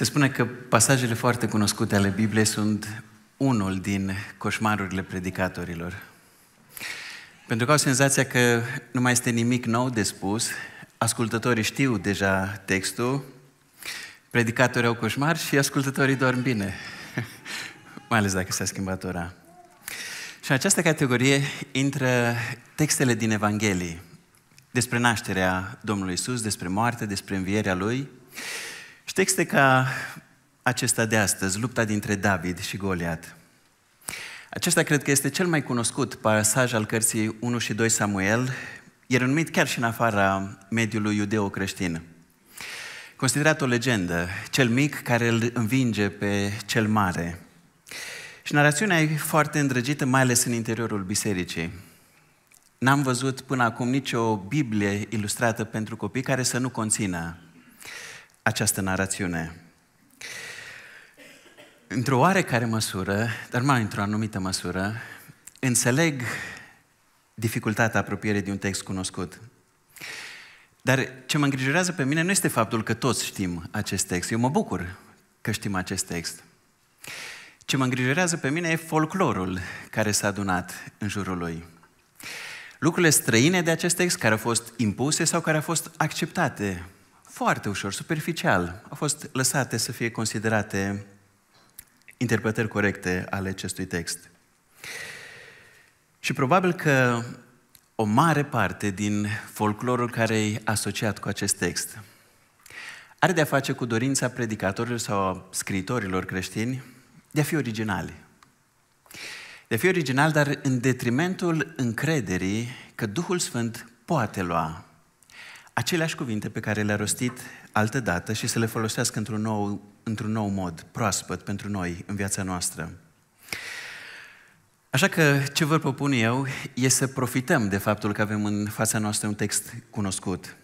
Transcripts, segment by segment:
Se spune că pasajele foarte cunoscute ale Bibliei sunt unul din coșmarurile predicatorilor. Pentru că au senzația că nu mai este nimic nou de spus, ascultătorii știu deja textul, predicatorii au coșmar și ascultătorii dorm bine. mai ales dacă s-a schimbat ora. Și în această categorie intră textele din Evanghelii despre nașterea Domnului Isus, despre moarte, despre învierea Lui și texte ca acesta de astăzi, lupta dintre David și Goliat. Acesta cred că este cel mai cunoscut pasaj al cărții 1 și 2 Samuel, e renumit chiar și în afara mediului iudeo-creștin. Considerat o legendă, cel mic care îl învinge pe cel mare. Și narațiunea e foarte îndrăgită, mai ales în interiorul bisericii. N-am văzut până acum nicio Biblie ilustrată pentru copii care să nu conțină această narațiune. Într-o oarecare măsură, dar mai într-o anumită măsură, înțeleg dificultatea apropierii de un text cunoscut. Dar ce mă îngrijorează pe mine nu este faptul că toți știm acest text. Eu mă bucur că știm acest text. Ce mă îngrijorează pe mine e folclorul care s-a adunat în jurul lui. Lucrurile străine de acest text care au fost impuse sau care au fost acceptate foarte ușor, superficial, au fost lăsate să fie considerate interpretări corecte ale acestui text. Și probabil că o mare parte din folclorul care e asociat cu acest text are de-a face cu dorința predicatorilor sau a scriitorilor creștini de a fi originali. De a fi original, dar în detrimentul încrederii că Duhul Sfânt poate lua aceleași cuvinte pe care le-a rostit altă dată și să le folosească într-un nou, într-un nou mod, proaspăt pentru noi în viața noastră. Așa că ce vă propun eu e să profităm de faptul că avem în fața noastră un text cunoscut.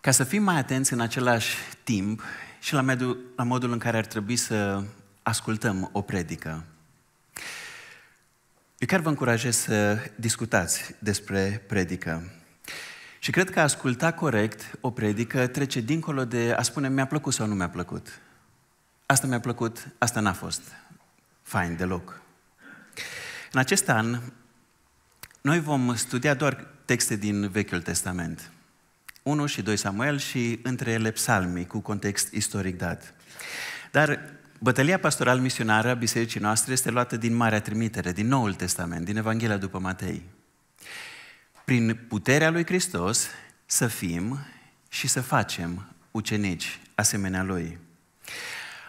Ca să fim mai atenți în același timp și la, medul, la modul în care ar trebui să ascultăm o predică. Eu chiar vă încurajez să discutați despre predică. Și cred că a asculta corect o predică trece dincolo de a spune mi-a plăcut sau nu mi-a plăcut. Asta mi-a plăcut, asta n-a fost fain deloc. În acest an, noi vom studia doar texte din Vechiul Testament. 1 și 2 Samuel și între ele psalmii cu context istoric dat. Dar bătălia pastoral misionară a bisericii noastre este luată din Marea Trimitere, din Noul Testament, din Evanghelia după Matei prin puterea lui Hristos să fim și să facem ucenici asemenea lui.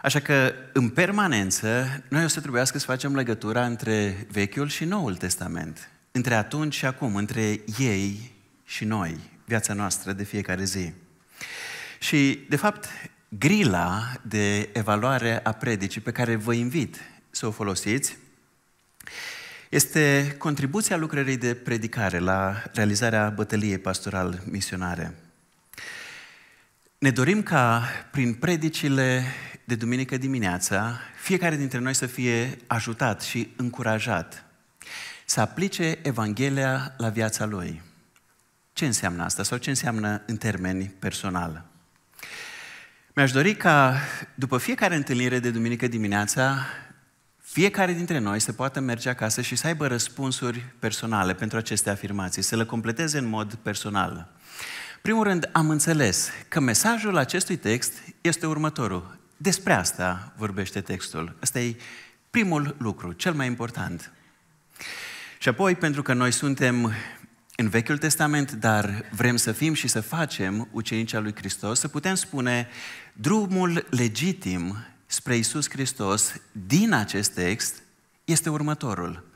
Așa că, în permanență, noi o să trebuiască să facem legătura între Vechiul și Noul Testament, între atunci și acum, între ei și noi, viața noastră de fiecare zi. Și, de fapt, grila de evaluare a predicii pe care vă invit să o folosiți este contribuția lucrării de predicare la realizarea bătăliei pastoral misionare. Ne dorim ca prin predicile de duminică dimineața, fiecare dintre noi să fie ajutat și încurajat să aplice Evanghelia la viața lui. Ce înseamnă asta sau ce înseamnă în termeni personal? Mi-aș dori ca după fiecare întâlnire de duminică dimineața fiecare dintre noi să poată merge acasă și să aibă răspunsuri personale pentru aceste afirmații, să le completeze în mod personal. Primul rând, am înțeles că mesajul acestui text este următorul. Despre asta vorbește textul. Asta e primul lucru, cel mai important. Și apoi, pentru că noi suntem în Vechiul Testament, dar vrem să fim și să facem ucenicii lui Hristos, să putem spune drumul legitim spre Isus Hristos din acest text este următorul.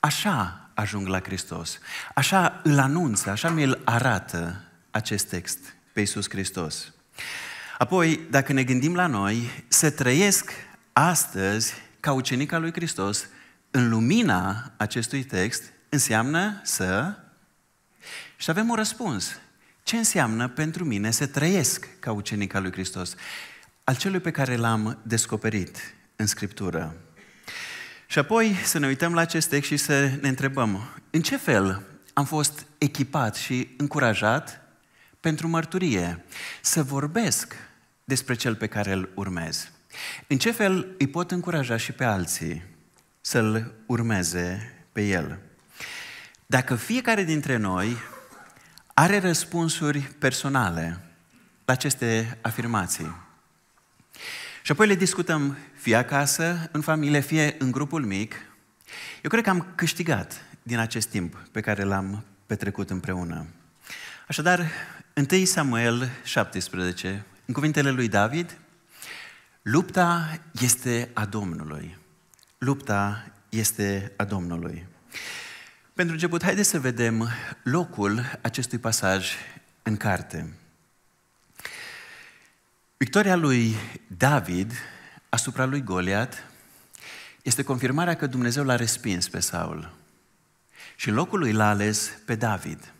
Așa ajung la Hristos. Așa îl anunță, așa mi-l arată acest text pe Isus Hristos. Apoi, dacă ne gândim la noi, să trăiesc astăzi ca ucenica lui Hristos în lumina acestui text înseamnă să... Și avem un răspuns. Ce înseamnă pentru mine să trăiesc ca ucenica lui Hristos? Al celui pe care l-am descoperit în Scriptură. Și apoi să ne uităm la acest text și să ne întrebăm, în ce fel am fost echipat și încurajat pentru mărturie, să vorbesc despre cel pe care îl urmez. În ce fel îi pot încuraja și pe alții să-l urmeze pe el? Dacă fiecare dintre noi are răspunsuri personale la aceste afirmații, și apoi le discutăm fie acasă, în familie, fie în grupul mic, eu cred că am câștigat din acest timp pe care l-am petrecut împreună. Așadar, 1 Samuel 17, în cuvintele lui David, lupta este a Domnului. Lupta este a Domnului. Pentru început, haideți să vedem locul acestui pasaj în carte. Victoria lui David asupra lui Goliat este confirmarea că Dumnezeu l-a respins pe Saul și locul lui l-a ales pe David.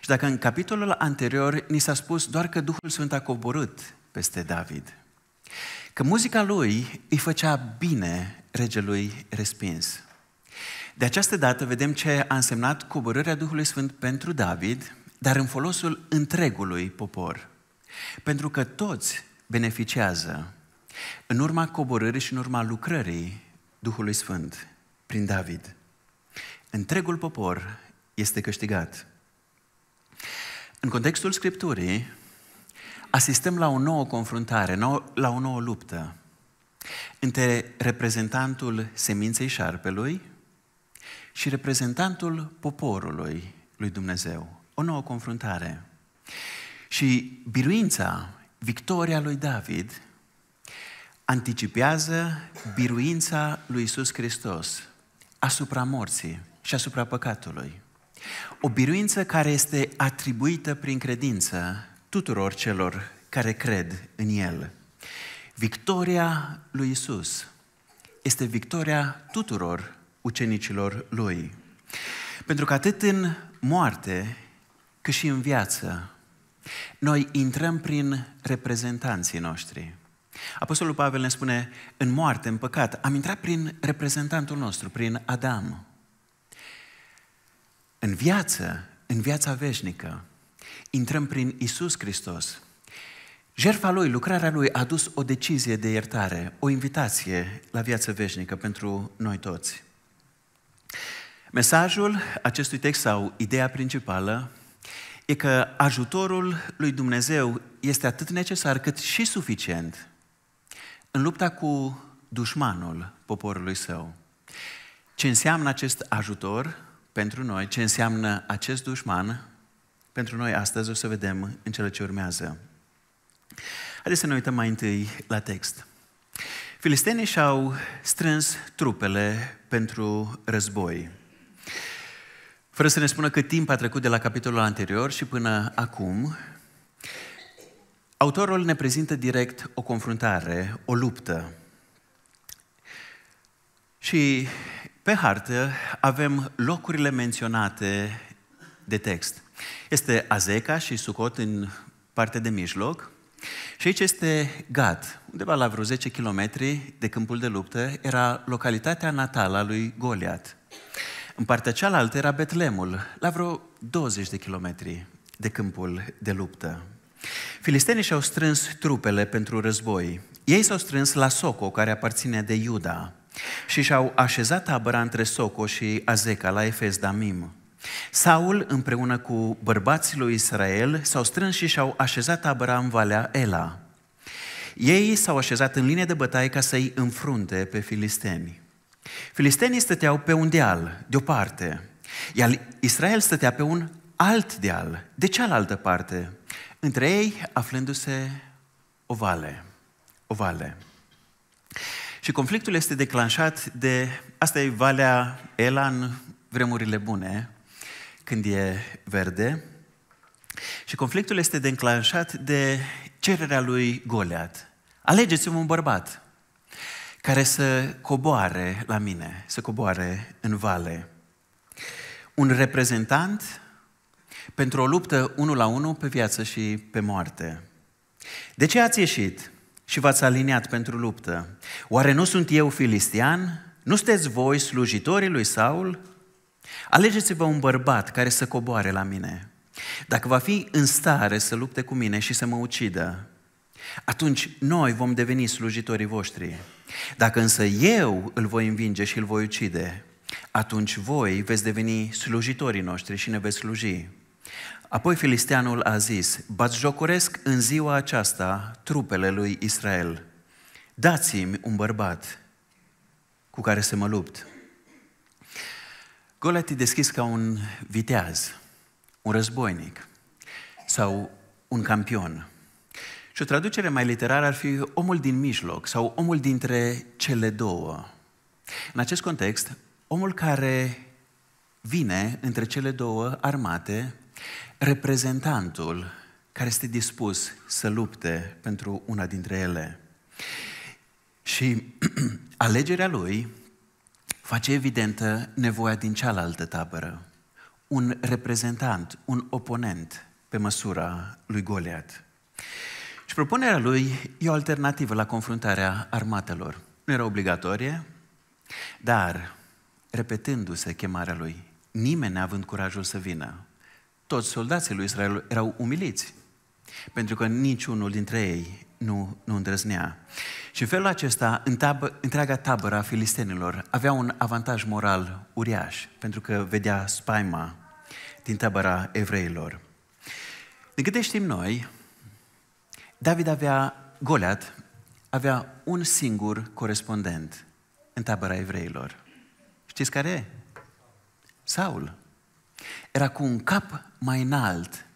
Și dacă în capitolul anterior ni s-a spus doar că Duhul Sfânt a coborât peste David, că muzica lui îi făcea bine regelui respins. De această dată vedem ce a însemnat coborârea Duhului Sfânt pentru David, dar în folosul întregului popor. Pentru că toți beneficiază în urma coborârii și în urma lucrării Duhului Sfânt prin David. Întregul popor este câștigat. În contextul Scripturii, asistăm la o nouă confruntare, la o nouă luptă între reprezentantul seminței șarpelui și reprezentantul poporului lui Dumnezeu. O nouă confruntare. Și biruința, victoria lui David, anticipează biruința lui Isus Hristos asupra morții și asupra păcatului. O biruință care este atribuită prin credință tuturor celor care cred în El. Victoria lui Isus este victoria tuturor ucenicilor Lui. Pentru că atât în moarte cât și în viață, noi intrăm prin reprezentanții noștri. Apostolul Pavel ne spune, în moarte, în păcat, am intrat prin reprezentantul nostru, prin Adam. În viață, în viața veșnică, intrăm prin Isus Hristos. Jertfa Lui, lucrarea Lui a dus o decizie de iertare, o invitație la viață veșnică pentru noi toți. Mesajul acestui text sau ideea principală e că ajutorul lui Dumnezeu este atât necesar cât și suficient în lupta cu dușmanul poporului său. Ce înseamnă acest ajutor pentru noi, ce înseamnă acest dușman pentru noi astăzi, o să vedem în cele ce urmează. Haideți să ne uităm mai întâi la text. Filistenii și-au strâns trupele pentru război. Fără să ne spună cât timp a trecut de la capitolul anterior și până acum, autorul ne prezintă direct o confruntare, o luptă. Și pe hartă avem locurile menționate de text. Este Azeca și Sucot în partea de mijloc. Și aici este Gad, undeva la vreo 10 km de câmpul de luptă, era localitatea natală a lui Goliat. În partea cealaltă era Betlemul, la vreo 20 de kilometri de câmpul de luptă. Filistenii și-au strâns trupele pentru război. Ei s-au strâns la Soco, care aparține de Iuda, și și-au așezat tabăra între Soco și Azeca, la Efes Damim. Saul, împreună cu bărbații lui Israel, s-au strâns și și-au așezat tabăra în Valea Ela. Ei s-au așezat în linie de bătaie ca să-i înfrunte pe filisteni. Filistenii stăteau pe un deal, deoparte, iar Israel stătea pe un alt deal, de cealaltă parte, între ei aflându-se o vale. O vale. Și conflictul este declanșat de, asta e Valea Ela în vremurile bune, când e verde, și conflictul este declanșat de cererea lui Goliat. Alegeți-vă un bărbat care să coboare la mine, să coboare în vale. Un reprezentant pentru o luptă unul la unul pe viață și pe moarte. De ce ați ieșit și v-ați aliniat pentru luptă? Oare nu sunt eu filistian? Nu sunteți voi slujitorii lui Saul? Alegeți-vă un bărbat care să coboare la mine. Dacă va fi în stare să lupte cu mine și să mă ucidă, atunci noi vom deveni slujitorii voștri. Dacă însă eu îl voi învinge și îl voi ucide, atunci voi veți deveni slujitorii noștri și ne veți sluji. Apoi filisteanul a zis, jocoresc în ziua aceasta trupele lui Israel. Dați-mi un bărbat cu care să mă lupt. Goliat e deschis ca un viteaz, un războinic sau un campion. Și o traducere mai literară ar fi omul din mijloc sau omul dintre cele două. În acest context, omul care vine între cele două armate, reprezentantul care este dispus să lupte pentru una dintre ele. Și alegerea lui face evidentă nevoia din cealaltă tabără. Un reprezentant, un oponent pe măsura lui Goliat. Și propunerea lui e o alternativă la confruntarea armatelor. Nu era obligatorie, dar, repetându-se chemarea lui, nimeni neavând curajul să vină, toți soldații lui Israel erau umiliți, pentru că niciunul dintre ei nu, nu îndrăznea. Și în felul acesta, în tab- întreaga tabără a filistenilor avea un avantaj moral uriaș, pentru că vedea spaima din tabăra evreilor. De câte știm noi, David avea, Goliat, avea un singur corespondent în tabăra evreilor. Știți care e? Saul. Era cu un cap mai înalt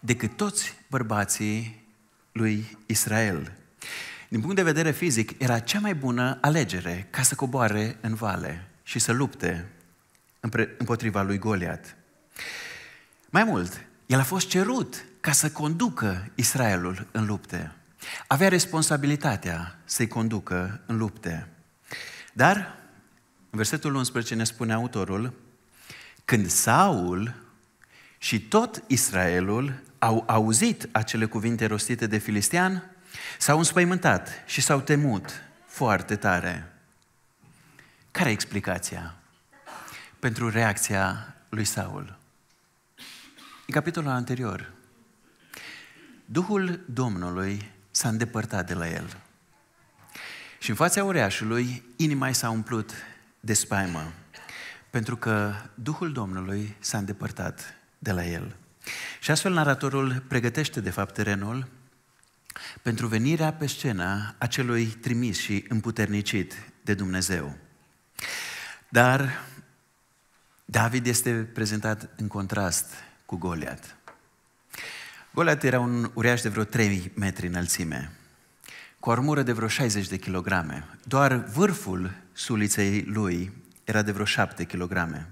decât toți bărbații lui Israel. Din punct de vedere fizic, era cea mai bună alegere ca să coboare în vale și să lupte împotriva lui Goliat. Mai mult, el a fost cerut ca să conducă Israelul în lupte. Avea responsabilitatea să-i conducă în lupte. Dar, în versetul 11 ne spune autorul, când Saul și tot Israelul au auzit acele cuvinte rostite de filistean, s-au înspăimântat și s-au temut foarte tare. Care e explicația pentru reacția lui Saul? În capitolul anterior, Duhul Domnului s-a îndepărtat de la el. Și în fața ureașului, inima s-a umplut de spaimă, pentru că Duhul Domnului s-a îndepărtat de la el. Și astfel naratorul pregătește de fapt terenul pentru venirea pe scenă a celui trimis și împuternicit de Dumnezeu. Dar David este prezentat în contrast cu Goliat. Goliat era un uriaș de vreo 3 metri înălțime, cu o armură de vreo 60 de kilograme. Doar vârful suliței lui era de vreo 7 kilograme.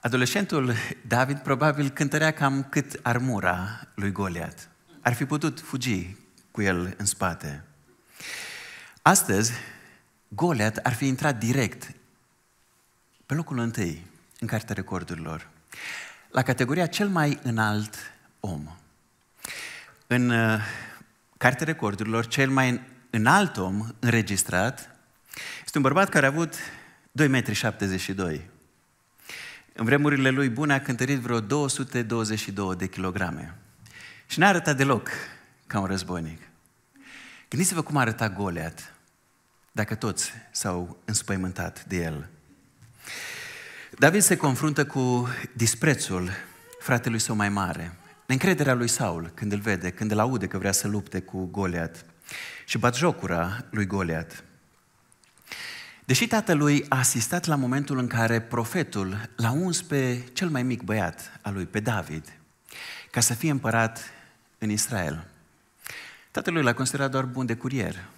Adolescentul David probabil cântărea cam cât armura lui Goliat. Ar fi putut fugi cu el în spate. Astăzi, Goliat ar fi intrat direct pe locul întâi în cartea recordurilor, la categoria cel mai înalt om. În uh, cartea recordurilor, cel mai înalt om înregistrat este un bărbat care a avut 2,72 m. În vremurile lui bune a cântărit vreo 222 de kilograme. Și n-a arătat deloc ca un războinic. Gândiți-vă cum arăta Goliat dacă toți s-au înspăimântat de el. David se confruntă cu disprețul fratelui său mai mare, neîncrederea lui Saul când îl vede, când îl aude că vrea să lupte cu Goliat și batjocura lui Goliat. Deși tatălui a asistat la momentul în care profetul l-a uns pe cel mai mic băiat al lui, pe David, ca să fie împărat în Israel. Tatălui l-a considerat doar bun de curier.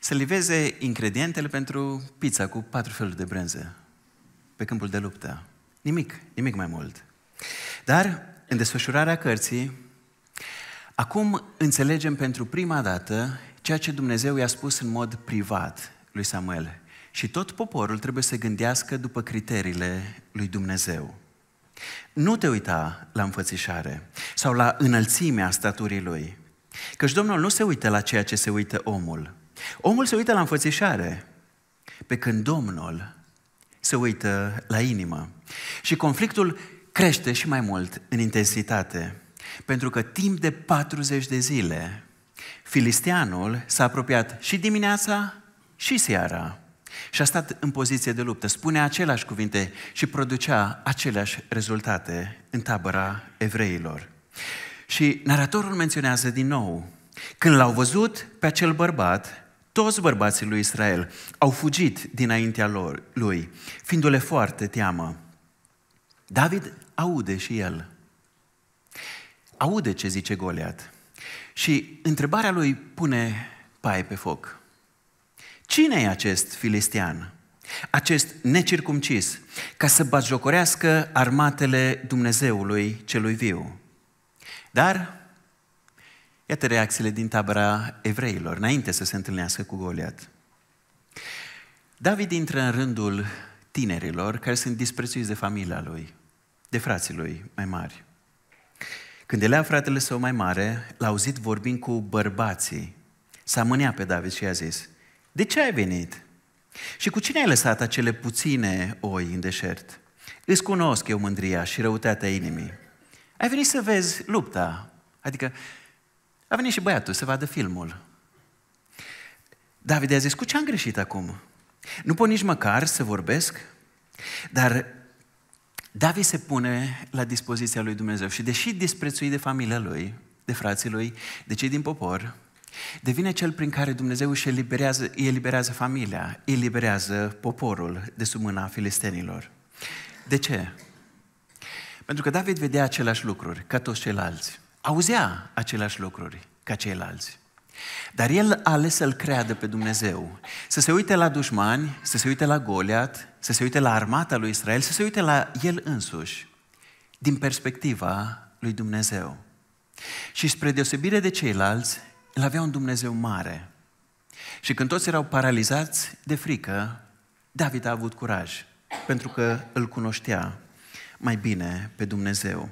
Să liveze ingredientele pentru pizza cu patru feluri de brânză pe câmpul de luptă. Nimic, nimic mai mult. Dar, în desfășurarea cărții, acum înțelegem pentru prima dată ceea ce Dumnezeu i-a spus în mod privat lui Samuel. Și tot poporul trebuie să gândească după criteriile lui Dumnezeu. Nu te uita la înfățișare sau la înălțimea staturii lui. Căci Domnul nu se uită la ceea ce se uită omul. Omul se uită la înfățișare, pe când Domnul se uită la inimă. Și conflictul crește și mai mult în intensitate, pentru că timp de 40 de zile Filistianul s-a apropiat și dimineața și seara și a stat în poziție de luptă, spunea aceleași cuvinte și producea aceleași rezultate în tabăra evreilor. Și naratorul menționează din nou, când l-au văzut pe acel bărbat, toți bărbații lui Israel au fugit dinaintea lor, lui, fiindu-le foarte teamă. David aude și el. Aude ce zice Goliat. Și întrebarea lui pune paie pe foc. Cine e acest filistian? Acest necircumcis, ca să batjocorească armatele Dumnezeului celui viu. Dar, iată reacțiile din tabăra evreilor, înainte să se întâlnească cu Goliat. David intră în rândul tinerilor care sunt disprețuiți de familia lui, de frații lui mai mari. Când elea fratele său mai mare, l-a auzit vorbind cu bărbații, s-a mânea pe David și a zis, de ce ai venit? Și cu cine ai lăsat acele puține oi în deșert? Îți cunosc eu mândria și răutatea inimii. Ai venit să vezi lupta. Adică a venit și băiatul să vadă filmul. David a zis, cu ce am greșit acum? Nu pot nici măcar să vorbesc? Dar David se pune la dispoziția lui Dumnezeu și deși disprețuit de familia lui, de frații lui, de cei din popor, devine cel prin care Dumnezeu își eliberează, îi eliberează familia, îi eliberează poporul de sub mâna filistenilor. De ce? Pentru că David vedea aceleași lucruri ca toți ceilalți. Auzea aceleași lucruri ca ceilalți. Dar el a ales să-L creadă pe Dumnezeu. Să se uite la dușmani, să se uite la Goliat, să se uite la armata lui Israel, să se uite la el însuși, din perspectiva lui Dumnezeu. Și spre deosebire de ceilalți, el avea un Dumnezeu mare. Și când toți erau paralizați de frică, David a avut curaj, pentru că îl cunoștea mai bine pe Dumnezeu.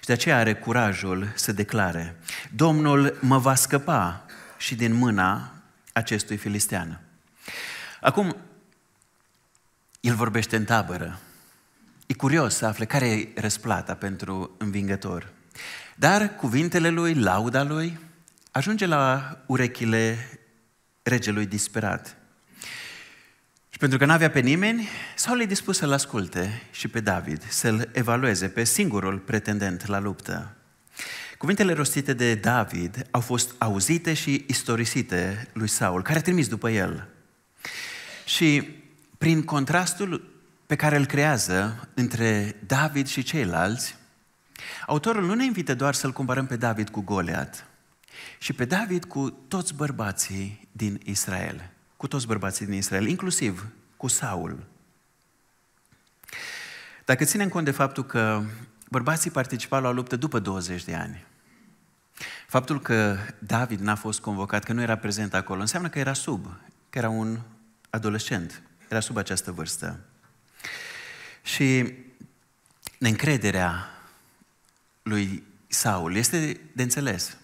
Și de aceea are curajul să declare, Domnul mă va scăpa și din mâna acestui filistean. Acum, el vorbește în tabără. E curios să afle care e răsplata pentru învingător. Dar cuvintele lui, lauda lui, ajunge la urechile regelui disperat. Și pentru că nu avea pe nimeni, Saul e dispus să-l asculte și pe David, să-l evalueze pe singurul pretendent la luptă. Cuvintele rostite de David au fost auzite și istorisite lui Saul, care a trimis după el. Și prin contrastul pe care îl creează între David și ceilalți, autorul nu ne invită doar să-l comparăm pe David cu Goliat, și pe David cu toți bărbații din Israel. Cu toți bărbații din Israel, inclusiv cu Saul. Dacă ținem cont de faptul că bărbații participau la luptă după 20 de ani, faptul că David n-a fost convocat, că nu era prezent acolo, înseamnă că era sub, că era un adolescent, era sub această vârstă. Și neîncrederea lui Saul este de înțeles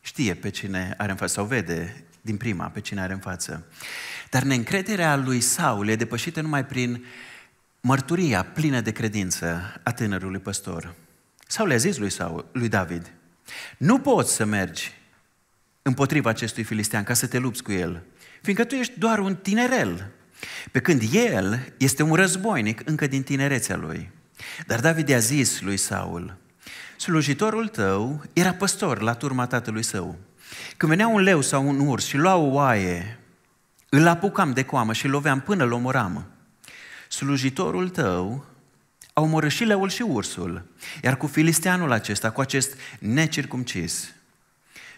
știe pe cine are în față sau vede din prima pe cine are în față. Dar neîncrederea lui Saul e depășită numai prin mărturia plină de credință a tânărului păstor. Saul le-a zis lui, Saul, lui David, nu poți să mergi împotriva acestui filistean ca să te lupți cu el, fiindcă tu ești doar un tinerel, pe când el este un războinic încă din tinerețea lui. Dar David i-a zis lui Saul, slujitorul tău era păstor la turma tatălui său. Când venea un leu sau un urs și lua o oaie, îl apucam de coamă și loveam până l omoram. Slujitorul tău a omorât și leul și ursul, iar cu filisteanul acesta, cu acest necircumcis,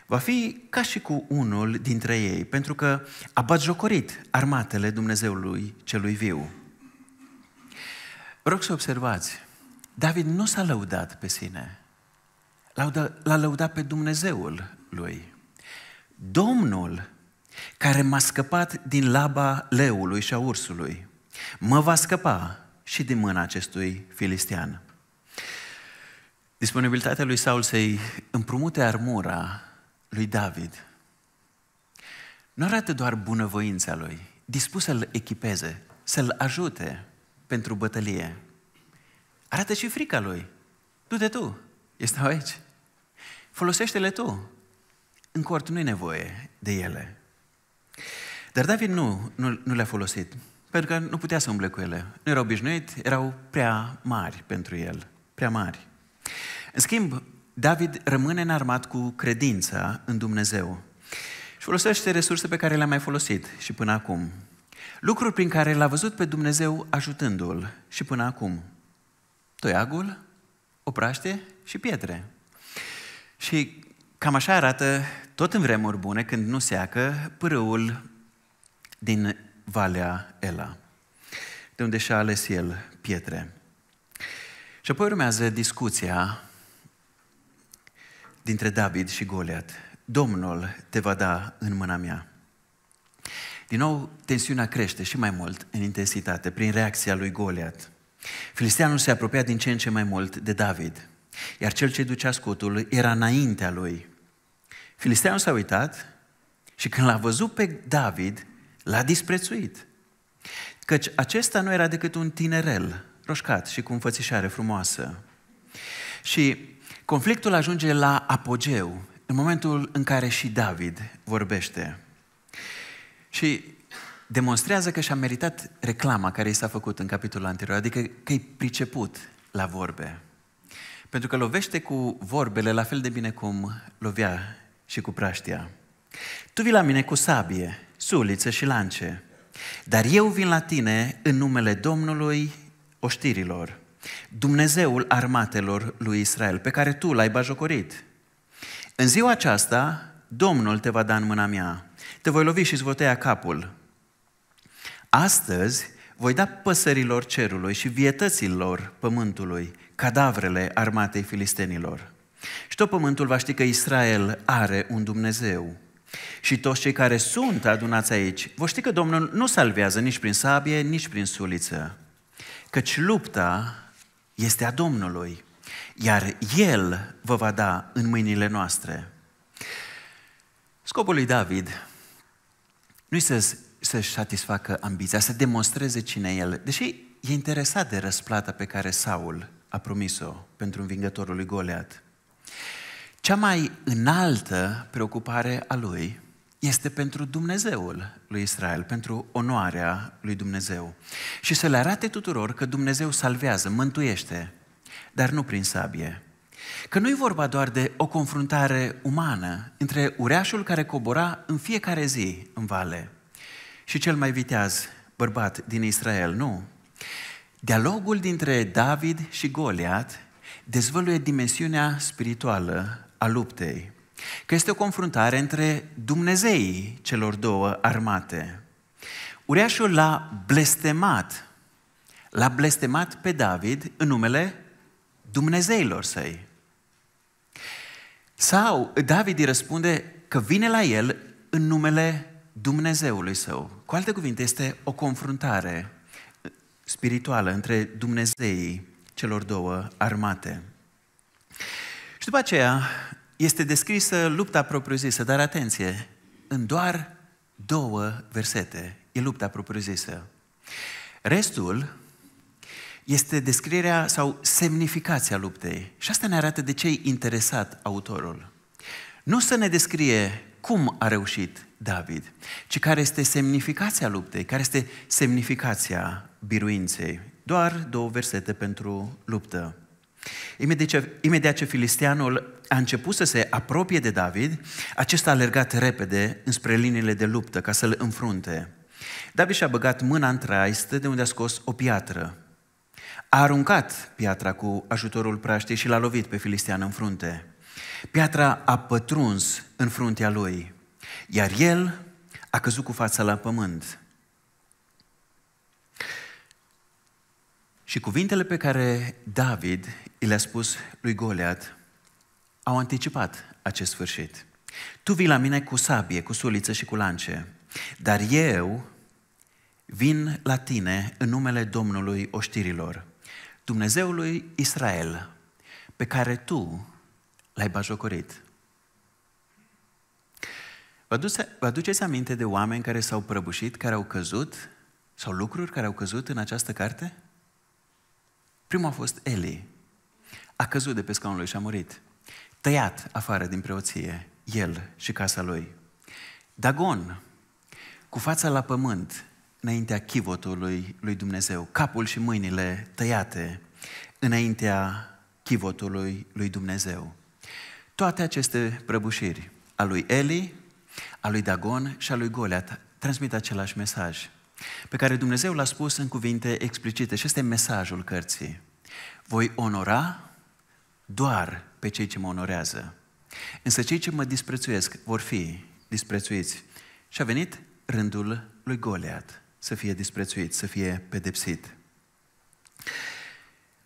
va fi ca și cu unul dintre ei, pentru că a batjocorit armatele Dumnezeului celui viu. Vă rog să observați, David nu s-a lăudat pe sine, l-a lăudat pe Dumnezeul lui. Domnul care m-a scăpat din laba leului și a ursului, mă va scăpa și din mâna acestui filistean. Disponibilitatea lui Saul să-i împrumute armura lui David nu arată doar bunăvoința lui, dispus să-l echipeze, să-l ajute pentru bătălie. Arată și frica lui. Du-te tu, este aici. Folosește-le tu. în cort nu e nevoie de ele. Dar David nu, nu, nu le-a folosit, pentru că nu putea să umble cu ele. Nu erau obișnuit, erau prea mari pentru el, prea mari. În schimb, David rămâne înarmat cu credința în Dumnezeu și folosește resurse pe care le-a mai folosit și până acum. Lucruri prin care l-a văzut pe Dumnezeu ajutându-l și până acum. Toiagul, o praște și pietre. Și cam așa arată tot în vremuri bune, când nu seacă, pârâul din Valea Ela, de unde și-a ales el pietre. Și apoi urmează discuția dintre David și Goliat. Domnul te va da în mâna mea. Din nou, tensiunea crește și mai mult în intensitate prin reacția lui Goliat. Filisteanul se apropia din ce în ce mai mult de David, iar cel ce ducea scutul era înaintea lui. Filisteanul s-a uitat și când l-a văzut pe David, l-a disprețuit. Căci acesta nu era decât un tinerel, roșcat și cu înfățișare frumoasă. Și conflictul ajunge la apogeu în momentul în care și David vorbește. Și demonstrează că și-a meritat reclama care i s-a făcut în capitolul anterior, adică că e priceput la vorbe. Pentru că lovește cu vorbele la fel de bine cum lovea și cu praștia. Tu vii la mine cu sabie, suliță și lance, dar eu vin la tine în numele Domnului oștirilor, Dumnezeul armatelor lui Israel, pe care tu l-ai bajocorit. În ziua aceasta, Domnul te va da în mâna mea, te voi lovi și îți voi tăia capul. Astăzi voi da păsărilor cerului și vietăților pământului cadavrele armatei filistenilor. Și tot pământul va ști că Israel are un Dumnezeu. Și toți cei care sunt adunați aici, vă ști că Domnul nu salvează nici prin sabie, nici prin suliță, căci lupta este a Domnului, iar El vă va da în mâinile noastre. Scopul lui David nu să, să-și satisfacă ambiția, să demonstreze cine e el, deși e interesat de răsplata pe care Saul a promis-o pentru învingătorul lui Goliat. Cea mai înaltă preocupare a lui este pentru Dumnezeul lui Israel, pentru onoarea lui Dumnezeu. Și să le arate tuturor că Dumnezeu salvează, mântuiește, dar nu prin sabie. Că nu e vorba doar de o confruntare umană între ureașul care cobora în fiecare zi în vale și cel mai viteaz bărbat din Israel, nu. Dialogul dintre David și Goliat dezvăluie dimensiunea spirituală a luptei, că este o confruntare între Dumnezeii celor două armate. Uriașul l-a blestemat, l-a blestemat pe David în numele Dumnezeilor săi. Sau David îi răspunde că vine la el în numele Dumnezeului său. Cu alte cuvinte, este o confruntare spirituală între Dumnezeii celor două armate. Și după aceea este descrisă lupta propriu-zisă, dar atenție, în doar două versete e lupta propriu-zisă. Restul este descrierea sau semnificația luptei. Și asta ne arată de ce e interesat autorul. Nu să ne descrie cum a reușit David, ci care este semnificația luptei, care este semnificația biruinței. Doar două versete pentru luptă. Imediat ce, imediat ce filisteanul a început să se apropie de David, acesta a alergat repede înspre liniile de luptă ca să-l înfrunte. David și-a băgat mâna în traistă de unde a scos o piatră. A aruncat piatra cu ajutorul praștei și l-a lovit pe filistean în frunte. Piatra a pătruns în fruntea lui, iar el a căzut cu fața la pământ. Și cuvintele pe care David i le-a spus lui Goliat au anticipat acest sfârșit. Tu vii la mine cu sabie, cu suliță și cu lance, dar eu vin la tine în numele Domnului oștirilor, Dumnezeului Israel, pe care tu l-ai bajocorit. Vă aduceți aminte de oameni care s-au prăbușit, care au căzut, sau lucruri care au căzut în această carte? Primul a fost Eli. A căzut de pe scaunul lui și a murit. Tăiat afară din preoție. el și casa lui. Dagon, cu fața la pământ, înaintea chivotului lui Dumnezeu, capul și mâinile tăiate înaintea chivotului lui Dumnezeu. Toate aceste prăbușiri, a lui Eli, a lui Dagon și a lui Goliat, transmit același mesaj, pe care Dumnezeu l-a spus în cuvinte explicite și este mesajul cărții. Voi onora doar pe cei ce mă onorează. Însă cei ce mă disprețuiesc vor fi disprețuiți. Și a venit rândul lui Goliat să fie disprețuit, să fie pedepsit.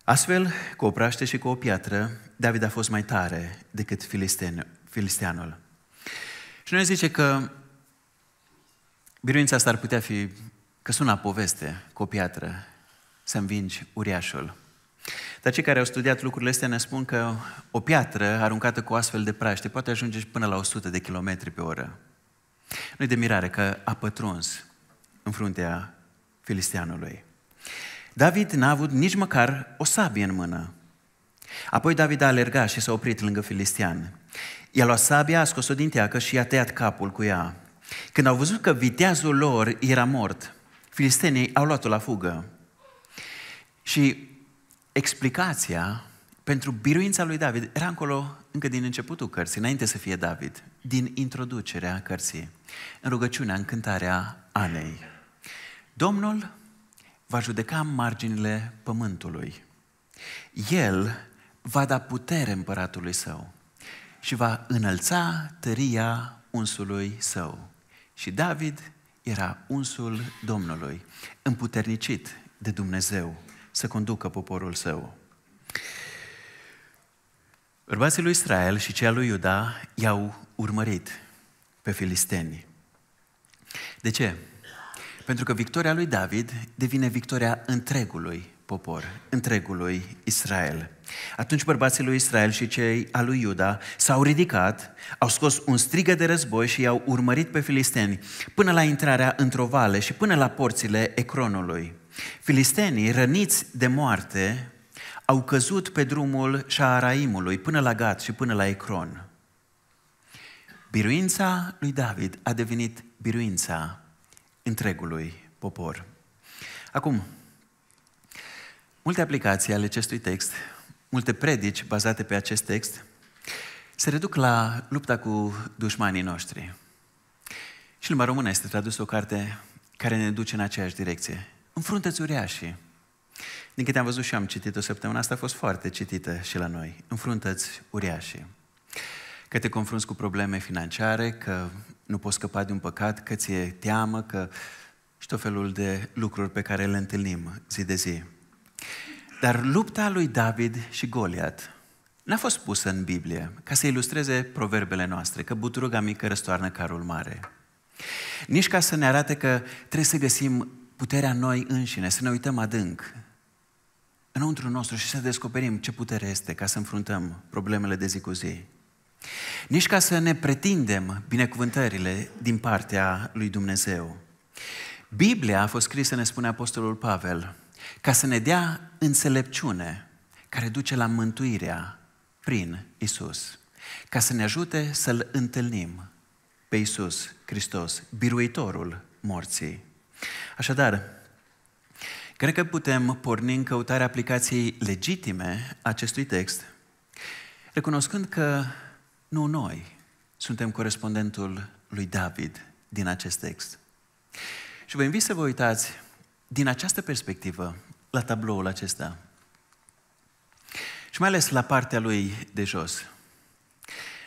Astfel, cu o praște și cu o piatră, David a fost mai tare decât filisteanul. Și noi zice că biruința asta ar putea fi că sună poveste cu o piatră să învingi uriașul. Dar cei care au studiat lucrurile astea ne spun că o piatră aruncată cu astfel de praște poate ajunge până la 100 de kilometri pe oră. Nu-i de mirare că a pătruns în fruntea filisteanului. David n-a avut nici măcar o sabie în mână. Apoi David a alergat și s-a oprit lângă filistean. I-a luat sabia, a scos-o din teacă și i-a tăiat capul cu ea. Când au văzut că viteazul lor era mort, filistenii au luat-o la fugă. Și explicația pentru biruința lui David era acolo încă din începutul cărții, înainte să fie David, din introducerea cărții, în rugăciunea, în cântarea Anei. Domnul va judeca marginile pământului. El va da putere împăratului său și va înălța tăria unsului său. Și David era unsul Domnului, împuternicit de Dumnezeu să conducă poporul său. Bărbații lui Israel și cei lui Iuda i-au urmărit pe filisteni. De ce? Pentru că victoria lui David devine victoria întregului popor, întregului Israel. Atunci bărbații lui Israel și cei al lui Iuda s-au ridicat, au scos un strigă de război și i-au urmărit pe filisteni până la intrarea într-o vale și până la porțile Ecronului. Filistenii, răniți de moarte, au căzut pe drumul Șaaraimului până la Gat și până la Ecron. Biruința lui David a devenit biruința întregului popor. Acum, multe aplicații ale acestui text, multe predici bazate pe acest text, se reduc la lupta cu dușmanii noștri. Și limba română este tradusă o carte care ne duce în aceeași direcție. Înfrunteți uriașii. Din câte am văzut și am citit o săptămână, asta a fost foarte citită și la noi. Înfruntați uriașii. Că te confrunți cu probleme financiare, că nu poți scăpa de un păcat, că ți-e teamă, că și tot felul de lucruri pe care le întâlnim zi de zi. Dar lupta lui David și Goliat n-a fost pusă în Biblie ca să ilustreze proverbele noastre, că buturuga mică răstoarnă carul mare. Nici ca să ne arate că trebuie să găsim puterea noi înșine, să ne uităm adânc înăuntru nostru și să descoperim ce putere este ca să înfruntăm problemele de zi cu zi. Nici ca să ne pretindem binecuvântările din partea lui Dumnezeu. Biblia a fost scrisă, ne spune Apostolul Pavel, ca să ne dea înțelepciune care duce la mântuirea prin Isus, ca să ne ajute să-L întâlnim pe Isus Hristos, biruitorul morții. Așadar, cred că putem porni în căutarea aplicației legitime acestui text, recunoscând că nu noi suntem corespondentul lui David din acest text. Și vă invit să vă uitați din această perspectivă la tabloul acesta. Și mai ales la partea lui de jos.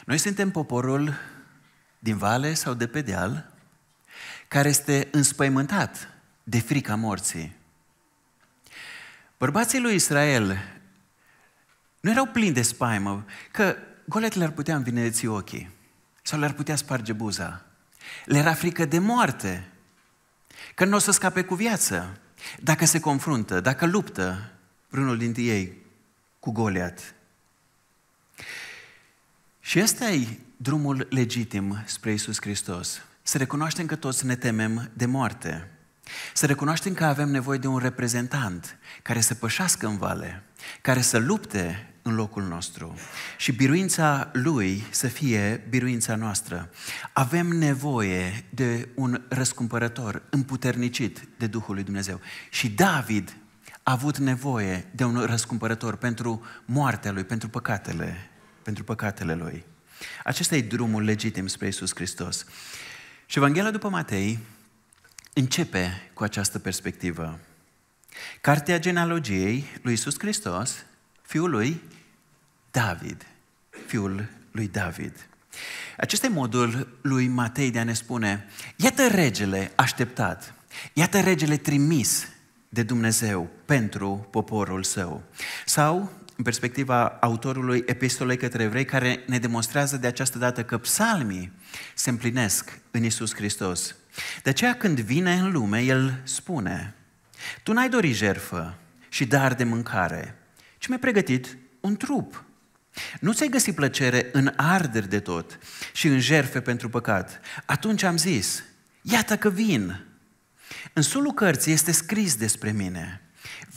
Noi suntem poporul din vale sau de pe deal care este înspăimântat de frica morții. Bărbații lui Israel nu erau plini de spaimă că Goliat le-ar putea învineți ochii sau le-ar putea sparge buza. Le era frică de moarte, că nu o să scape cu viață dacă se confruntă, dacă luptă vreunul dintre ei cu Goliat. Și ăsta e drumul legitim spre Isus Hristos. Să recunoaștem că toți ne temem de moarte. Să recunoaștem că avem nevoie de un reprezentant care să pășească în vale, care să lupte în locul nostru și biruința Lui să fie biruința noastră. Avem nevoie de un răscumpărător împuternicit de Duhul lui Dumnezeu. Și David a avut nevoie de un răscumpărător pentru moartea lui, pentru păcatele, pentru păcatele lui. Acesta e drumul legitim spre Isus Hristos. Și Evanghelia după Matei începe cu această perspectivă. Cartea genealogiei lui Isus Hristos, fiul lui David, fiul lui David. Acesta e modul lui Matei de a ne spune, iată regele așteptat, iată regele trimis de Dumnezeu pentru poporul său. Sau, în perspectiva autorului epistolei către evrei, care ne demonstrează de această dată că psalmii se împlinesc în Isus Hristos. De aceea când vine în lume, el spune, tu n-ai dorit jerfă și dar de mâncare, ci mi-ai pregătit un trup. Nu ți-ai găsit plăcere în arderi de tot și în jerfe pentru păcat. Atunci am zis, iată că vin. În sulul cărții este scris despre mine.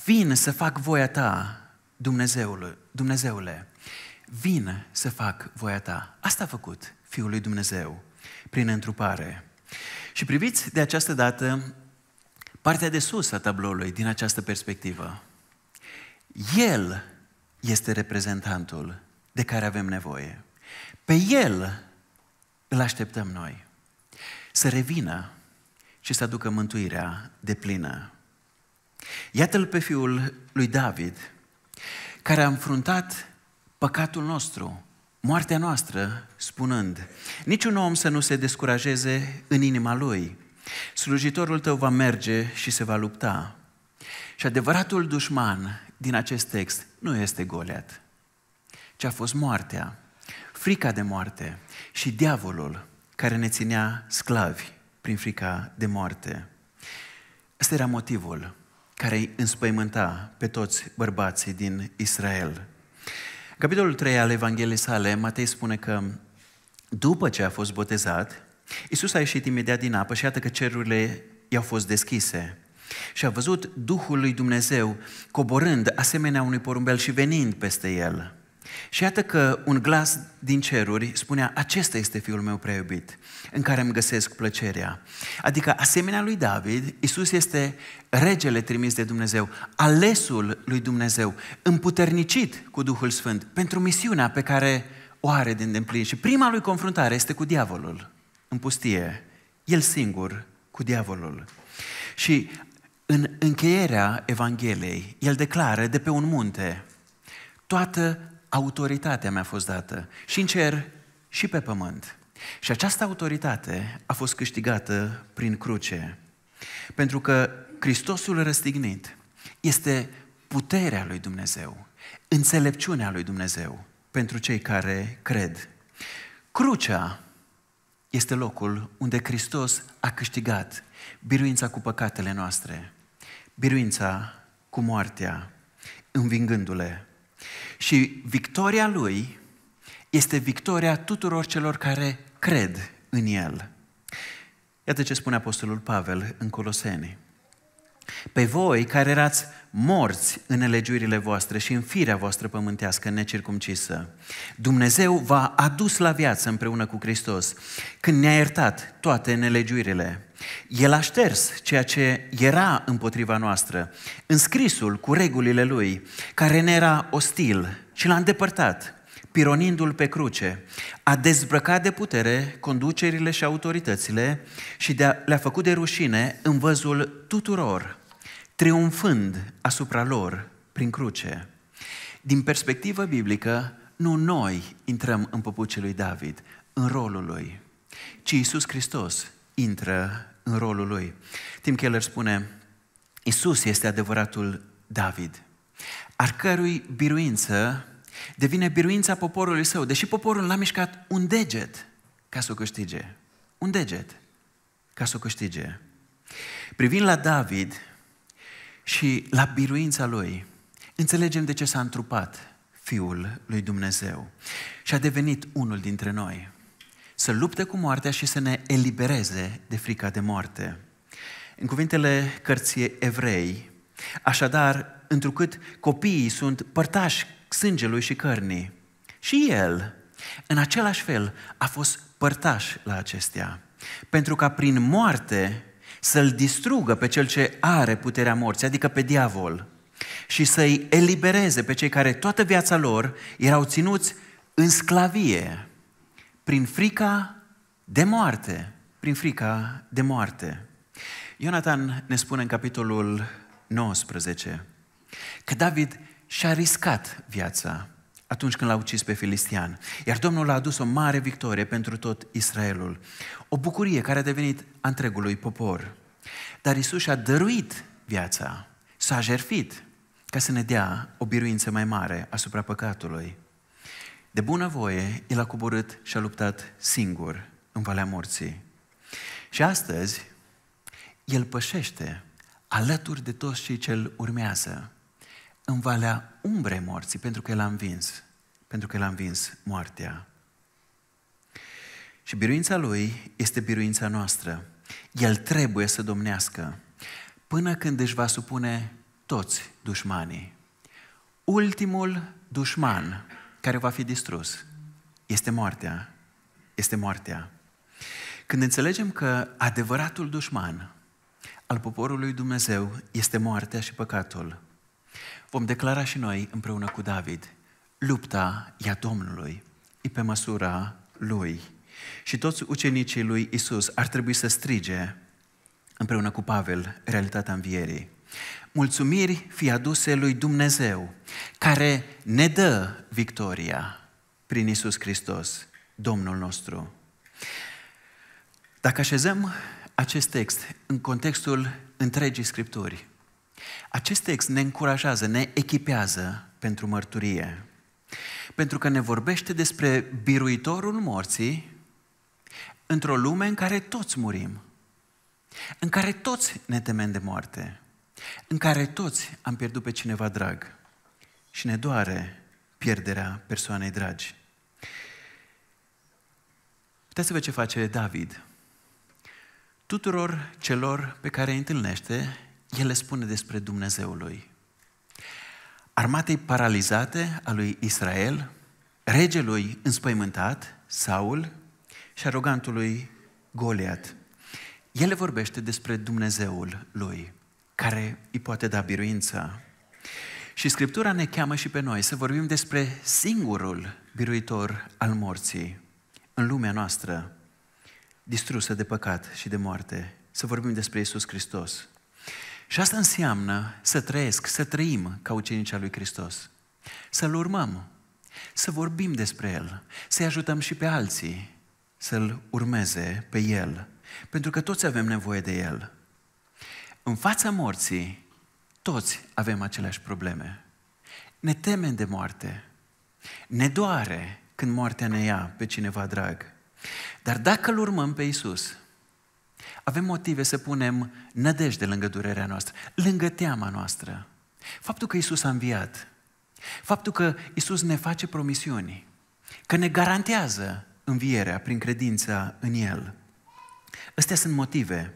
Vin să fac voia ta, Dumnezeule. Dumnezeule. Vin să fac voia ta. Asta a făcut Fiul lui Dumnezeu prin întrupare. Și priviți de această dată partea de sus a tabloului din această perspectivă. El este reprezentantul de care avem nevoie. Pe El îl așteptăm noi să revină și să aducă mântuirea de plină. Iată-l pe fiul lui David, care a înfruntat păcatul nostru, moartea noastră, spunând, niciun om să nu se descurajeze în inima lui. Slujitorul tău va merge și se va lupta. Și adevăratul dușman din acest text nu este Goliat, ci a fost moartea, frica de moarte și diavolul care ne ținea sclavi prin frica de moarte. Ăsta era motivul care îi înspăimânta pe toți bărbații din Israel. Capitolul 3 al Evangheliei sale, Matei spune că după ce a fost botezat, Iisus a ieșit imediat din apă și iată că cerurile i-au fost deschise. Și a văzut Duhul lui Dumnezeu coborând asemenea unui porumbel și venind peste el. Și iată că un glas din ceruri spunea, acesta este fiul meu prea iubit, în care îmi găsesc plăcerea. Adică, asemenea lui David, Isus este regele trimis de Dumnezeu, alesul lui Dumnezeu, împuternicit cu Duhul Sfânt pentru misiunea pe care o are de îndeplinit. Și prima lui confruntare este cu diavolul, în pustie, el singur cu diavolul. Și în încheierea Evangheliei, el declară de pe un munte, toată autoritatea mi-a fost dată și în cer și pe pământ. Și această autoritate a fost câștigată prin cruce. Pentru că Hristosul răstignit este puterea lui Dumnezeu, înțelepciunea lui Dumnezeu pentru cei care cred. Crucea este locul unde Hristos a câștigat biruința cu păcatele noastre, biruința cu moartea, învingându-le și victoria lui este victoria tuturor celor care cred în el. Iată ce spune Apostolul Pavel în Coloseni. Pe voi care erați morți în nelegiurile voastre și în firea voastră pământească necircumcisă, Dumnezeu v-a adus la viață împreună cu Hristos, când ne-a iertat toate nelegiurile. El a șters ceea ce era împotriva noastră, înscrisul cu regulile Lui, care ne era ostil și l-a îndepărtat, pironindu-l pe cruce, a dezbrăcat de putere conducerile și autoritățile și de a, le-a făcut de rușine în văzul tuturor, triumfând asupra lor prin cruce. Din perspectivă biblică, nu noi intrăm în păpucii lui David, în rolul lui, ci Iisus Hristos intră în rolul lui. Tim Keller spune, Iisus este adevăratul David, al cărui biruință devine biruința poporului său, deși poporul l-a mișcat un deget ca să o câștige. Un deget ca să o câștige. Privind la David și la biruința lui, înțelegem de ce s-a întrupat Fiul lui Dumnezeu și a devenit unul dintre noi. Să lupte cu moartea și să ne elibereze de frica de moarte. În cuvintele cărții evrei, așadar, întrucât copiii sunt părtași sângelui și cărnii. Și el, în același fel, a fost părtaș la acestea, pentru ca prin moarte să-l distrugă pe cel ce are puterea morții, adică pe diavol, și să-i elibereze pe cei care toată viața lor erau ținuți în sclavie, prin frica de moarte, prin frica de moarte. Ionatan ne spune în capitolul 19 că David și-a riscat viața atunci când l-a ucis pe filistian. Iar Domnul a adus o mare victorie pentru tot Israelul. O bucurie care a devenit a întregului popor. Dar Isus și-a dăruit viața, s-a jerfit ca să ne dea o biruință mai mare asupra păcatului. De bună voie, El a coborât și a luptat singur în Valea Morții. Și astăzi, El pășește alături de toți cei ce îl urmează în Valea Umbrei Morții, pentru că El a învins, pentru că El a învins moartea. Și biruința Lui este biruința noastră. El trebuie să domnească până când își va supune toți dușmanii. Ultimul dușman care va fi distrus este moartea. Este moartea. Când înțelegem că adevăratul dușman al poporului Dumnezeu este moartea și păcatul, vom declara și noi împreună cu David, lupta ea Domnului, e pe măsura lui. Și toți ucenicii lui Isus ar trebui să strige împreună cu Pavel realitatea învierii. Mulțumiri fi aduse lui Dumnezeu, care ne dă victoria prin Isus Hristos, Domnul nostru. Dacă așezăm acest text în contextul întregii Scripturi, acest text ne încurajează, ne echipează pentru mărturie. Pentru că ne vorbește despre biruitorul morții într-o lume în care toți murim, în care toți ne temem de moarte, în care toți am pierdut pe cineva drag și ne doare pierderea persoanei dragi. Uitați-vă ce face David. Tuturor celor pe care îi întâlnește, el le spune despre Dumnezeul lui. Armatei paralizate a lui Israel, regelui înspăimântat, Saul, și arogantului Goliat. El le vorbește despre Dumnezeul lui, care îi poate da biruința. Și Scriptura ne cheamă și pe noi să vorbim despre singurul biruitor al morții în lumea noastră, distrusă de păcat și de moarte. Să vorbim despre Isus Hristos. Și asta înseamnă să trăiesc, să trăim ca ucenicii lui Hristos. Să-L urmăm, să vorbim despre El, să-i ajutăm și pe alții să-L urmeze pe El, pentru că toți avem nevoie de El. În fața morții, toți avem aceleași probleme. Ne temem de moarte. Ne doare când moartea ne ia pe cineva drag. Dar dacă îl urmăm pe Isus, avem motive să punem nădejde lângă durerea noastră, lângă teama noastră. Faptul că Isus a înviat, faptul că Isus ne face promisiuni, că ne garantează învierea prin credința în El. Astea sunt motive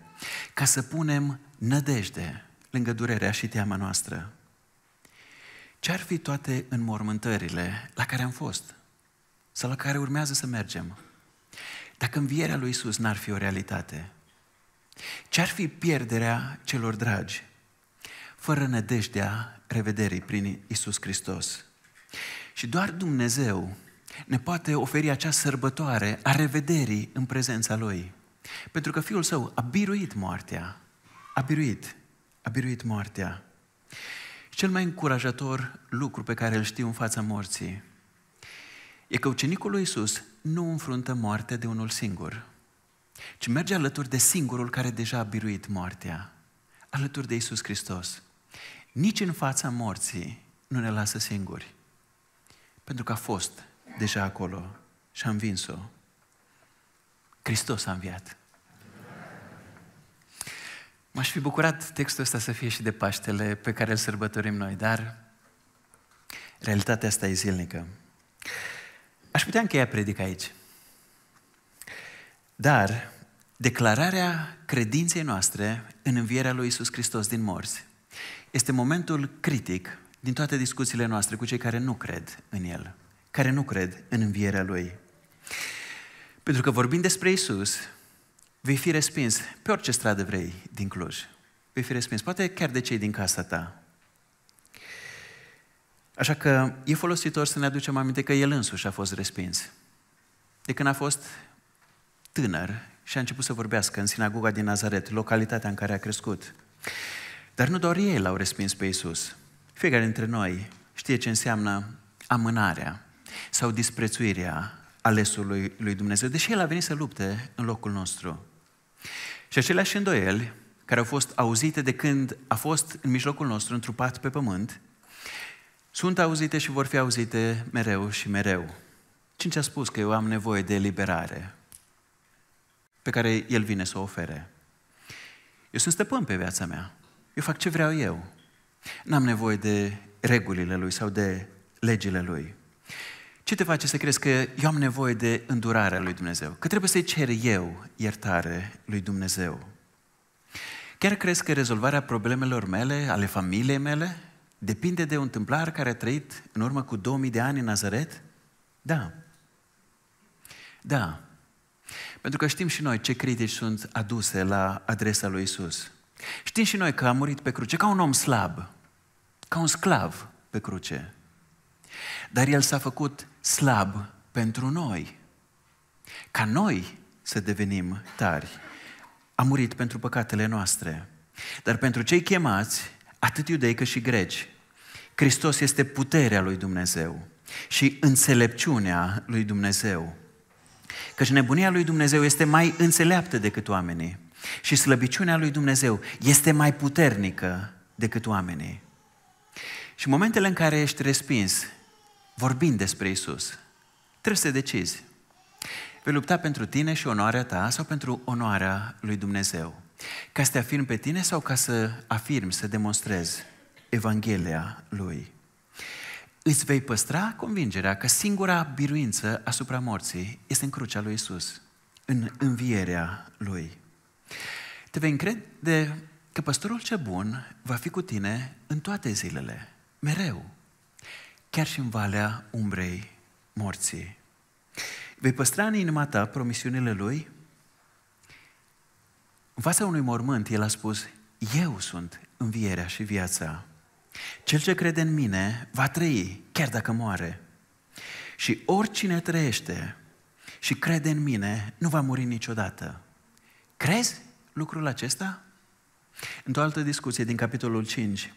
ca să punem nădejde lângă durerea și teama noastră. Ce ar fi toate înmormântările la care am fost sau la care urmează să mergem? Dacă învierea lui Isus n-ar fi o realitate, ce-ar fi pierderea celor dragi, fără nădejdea revederii prin Isus Hristos? Și doar Dumnezeu ne poate oferi acea sărbătoare a revederii în prezența Lui. Pentru că Fiul Său a biruit moartea, a biruit, a biruit moartea. Cel mai încurajator lucru pe care îl știu în fața morții e că ucenicul lui Isus nu înfruntă moartea de unul singur, ci merge alături de singurul care deja a biruit moartea, alături de Isus Hristos. Nici în fața morții nu ne lasă singuri, pentru că a fost deja acolo și a învins-o. Hristos a înviat. M-aș fi bucurat textul ăsta să fie și de Paștele pe care îl sărbătorim noi, dar realitatea asta e zilnică. Aș putea încheia predica aici. Dar declararea credinței noastre în învierea lui Isus Hristos din morți este momentul critic din toate discuțiile noastre cu cei care nu cred în El, care nu cred în învierea Lui. Pentru că vorbind despre Isus, vei fi respins pe orice stradă vrei din Cluj. Vei fi respins, poate chiar de cei din casa ta. Așa că e folositor să ne aducem aminte că El însuși a fost respins. De când a fost tânăr și a început să vorbească în sinagoga din Nazaret, localitatea în care a crescut. Dar nu doar ei l-au respins pe Isus. Fiecare dintre noi știe ce înseamnă amânarea sau disprețuirea alesului lui Dumnezeu, deși El a venit să lupte în locul nostru. Și aceleași îndoieli care au fost auzite de când a fost în mijlocul nostru întrupat pe pământ, sunt auzite și vor fi auzite mereu și mereu. Cine a spus că eu am nevoie de eliberare pe care El vine să o ofere? Eu sunt stăpân pe viața mea. Eu fac ce vreau eu. N-am nevoie de regulile Lui sau de legile Lui. Ce te face să crezi că eu am nevoie de îndurarea lui Dumnezeu? Că trebuie să-i cer eu iertare lui Dumnezeu? Chiar crezi că rezolvarea problemelor mele, ale familiei mele, depinde de un întâmplar care a trăit în urmă cu 2000 de ani în Nazaret? Da. Da. Pentru că știm și noi ce critici sunt aduse la adresa lui Isus. Știm și noi că a murit pe cruce ca un om slab, ca un sclav pe cruce. Dar El s-a făcut slab pentru noi, ca noi să devenim tari. A murit pentru păcatele noastre. Dar pentru cei chemați, atât iudei cât și greci, Hristos este puterea lui Dumnezeu și înțelepciunea lui Dumnezeu. Căci nebunia lui Dumnezeu este mai înțeleaptă decât oamenii și slăbiciunea lui Dumnezeu este mai puternică decât oamenii. Și în momentele în care ești respins, vorbind despre Isus, trebuie să te decizi. Vei lupta pentru tine și onoarea ta sau pentru onoarea lui Dumnezeu? Ca să te afirmi pe tine sau ca să afirmi, să demonstrezi Evanghelia Lui? Îți vei păstra convingerea că singura biruință asupra morții este în crucea lui Isus, în învierea Lui. Te vei încrede că păstorul ce bun va fi cu tine în toate zilele, mereu, chiar și în valea umbrei morții. Vei păstra în inima ta promisiunile Lui? În fața unui mormânt, El a spus, eu sunt învierea și viața. Cel ce crede în mine va trăi, chiar dacă moare. Și oricine trăiește și crede în mine, nu va muri niciodată. Crezi lucrul acesta? Într-o altă discuție din capitolul 5,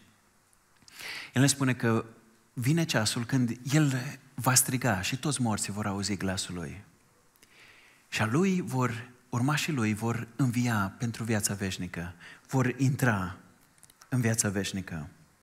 el ne spune că vine ceasul când el va striga și toți morții vor auzi glasul lui. Și a lui vor, urmașii lui vor învia pentru viața veșnică, vor intra în viața veșnică.